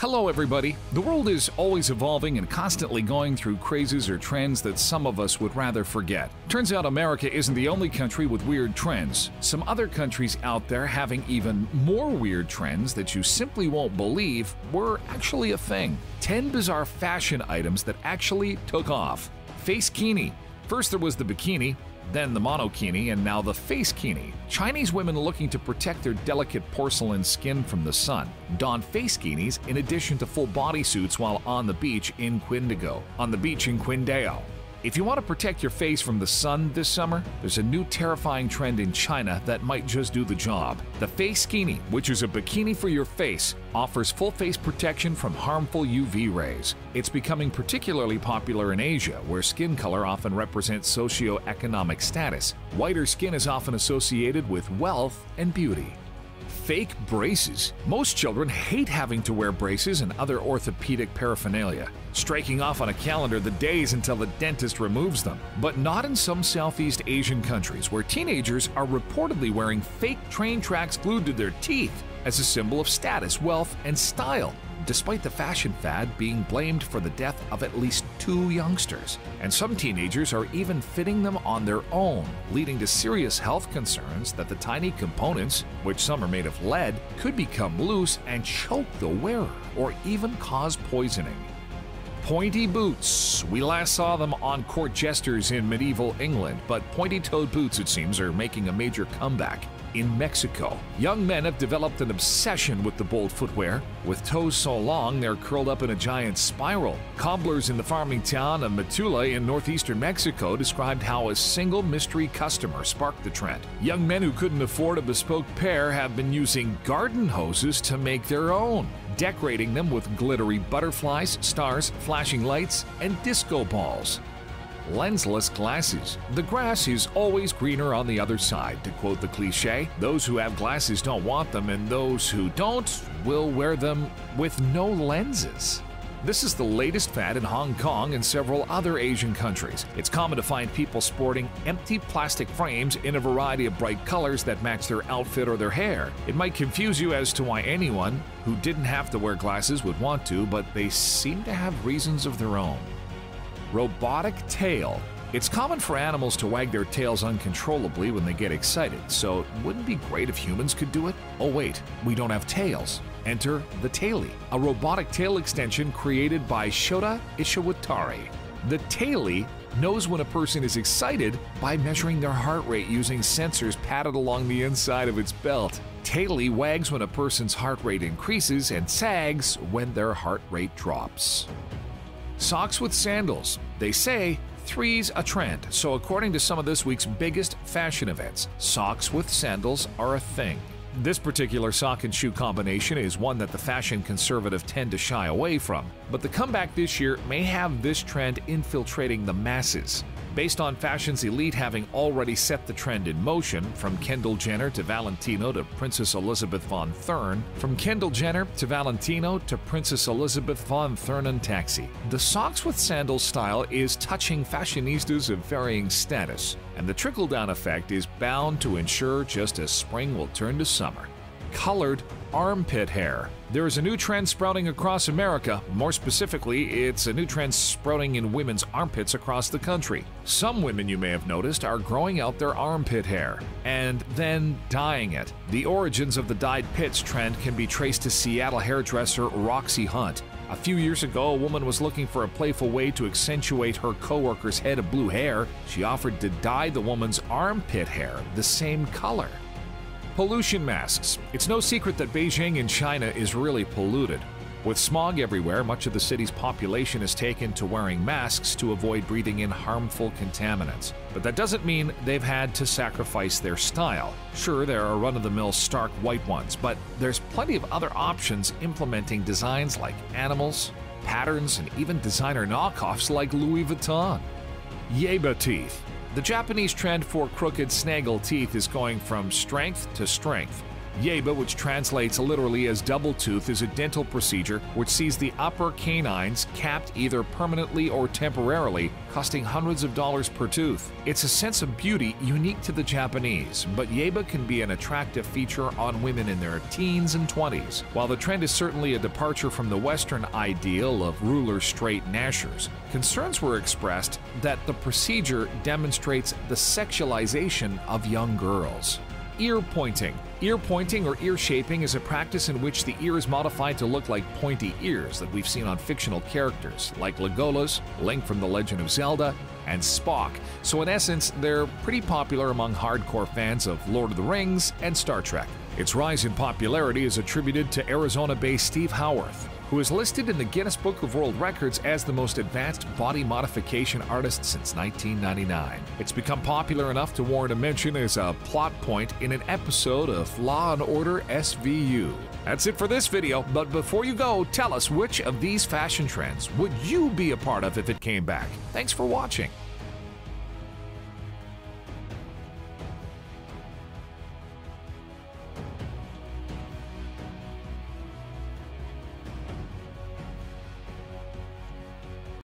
Hello, everybody. The world is always evolving and constantly going through crazes or trends that some of us would rather forget. Turns out America isn't the only country with weird trends. Some other countries out there having even more weird trends that you simply won't believe were actually a thing. 10 bizarre fashion items that actually took off. Face kini. First, there was the bikini, then the monokini, and now the face kini. Chinese women looking to protect their delicate porcelain skin from the sun don face kinis in addition to full bodysuits while on the beach in Quindigo, on the beach in Qingdao. If you want to protect your face from the sun this summer, there's a new terrifying trend in China that might just do the job. The face kini, which is a bikini for your face, offers full face protection from harmful UV rays. It's becoming particularly popular in Asia, where skin color often represents socioeconomic status. Whiter skin is often associated with wealth and beauty fake braces. Most children hate having to wear braces and other orthopedic paraphernalia, striking off on a calendar the days until the dentist removes them. But not in some Southeast Asian countries where teenagers are reportedly wearing fake train tracks glued to their teeth as a symbol of status, wealth, and style despite the fashion fad being blamed for the death of at least two youngsters. And some teenagers are even fitting them on their own, leading to serious health concerns that the tiny components, which some are made of lead, could become loose and choke the wearer or even cause poisoning. Pointy boots. We last saw them on court jesters in medieval England, but pointy toed boots, it seems, are making a major comeback in Mexico. Young men have developed an obsession with the bold footwear. With toes so long, they're curled up in a giant spiral. Cobblers in the farming town of Matula in northeastern Mexico described how a single mystery customer sparked the trend. Young men who couldn't afford a bespoke pair have been using garden hoses to make their own, decorating them with glittery butterflies, stars, flashing lights, and disco balls lensless glasses. The grass is always greener on the other side, to quote the cliche. Those who have glasses don't want them, and those who don't will wear them with no lenses. This is the latest fad in Hong Kong and several other Asian countries. It's common to find people sporting empty plastic frames in a variety of bright colors that match their outfit or their hair. It might confuse you as to why anyone who didn't have to wear glasses would want to, but they seem to have reasons of their own robotic tail. It's common for animals to wag their tails uncontrollably when they get excited, so wouldn't it be great if humans could do it? Oh wait, we don't have tails. Enter the Tailly, a robotic tail extension created by Shota Ishiwatari. The Tailly knows when a person is excited by measuring their heart rate using sensors padded along the inside of its belt. Tailly wags when a person's heart rate increases and sags when their heart rate drops. Socks with sandals. They say three's a trend, so according to some of this week's biggest fashion events, socks with sandals are a thing. This particular sock and shoe combination is one that the fashion conservative tend to shy away from, but the comeback this year may have this trend infiltrating the masses based on fashion's elite having already set the trend in motion, from Kendall Jenner to Valentino to Princess Elizabeth von Thurn, from Kendall Jenner to Valentino to Princess Elizabeth von Thurn and Taxi. The socks with sandals style is touching fashionistas of varying status, and the trickle down effect is bound to ensure just as spring will turn to summer. Colored armpit hair. There is a new trend sprouting across America. More specifically, it's a new trend sprouting in women's armpits across the country. Some women, you may have noticed, are growing out their armpit hair and then dyeing it. The origins of the dyed pits trend can be traced to Seattle hairdresser Roxy Hunt. A few years ago, a woman was looking for a playful way to accentuate her coworker's head of blue hair. She offered to dye the woman's armpit hair the same color. Pollution masks. It's no secret that Beijing in China is really polluted. With smog everywhere, much of the city's population is taken to wearing masks to avoid breathing in harmful contaminants. But that doesn't mean they've had to sacrifice their style. Sure, there are run of the mill stark white ones, but there's plenty of other options implementing designs like animals, patterns, and even designer knockoffs like Louis Vuitton. Yaeba teeth. The Japanese trend for crooked snaggle teeth is going from strength to strength. Yaeba, which translates literally as double tooth, is a dental procedure which sees the upper canines capped either permanently or temporarily, costing hundreds of dollars per tooth. It's a sense of beauty unique to the Japanese, but Yaeba can be an attractive feature on women in their teens and 20s. While the trend is certainly a departure from the Western ideal of ruler straight gnashers, concerns were expressed that the procedure demonstrates the sexualization of young girls. Ear pointing. Ear pointing or ear shaping is a practice in which the ear is modified to look like pointy ears that we've seen on fictional characters like Legolas, Link from The Legend of Zelda, and Spock. So, in essence, they're pretty popular among hardcore fans of Lord of the Rings and Star Trek. Its rise in popularity is attributed to Arizona based Steve Haworth, who is listed in the Guinness Book of World Records as the most advanced body modification artist since 1999. It's become popular enough to warrant a mention as a plot point in an episode of Law & Order SVU. That's it for this video, but before you go, tell us which of these fashion trends would you be a part of if it came back? Thanks for watching.